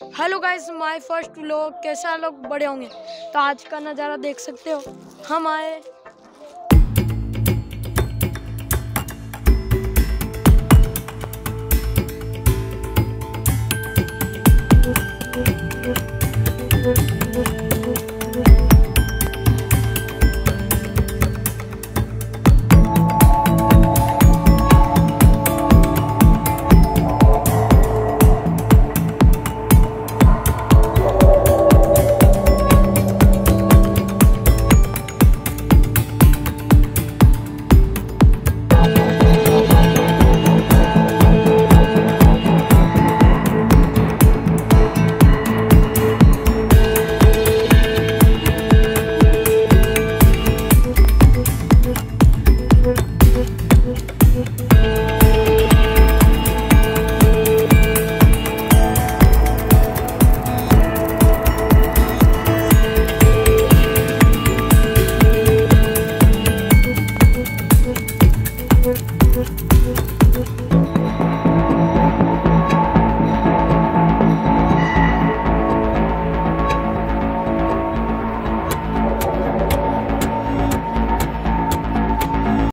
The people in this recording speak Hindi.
हेलो गाइस, माय फ़र्स्ट लोग कैसे लोग? बड़े होंगे। तो आज का नज़ारा देख सकते हो। हम आए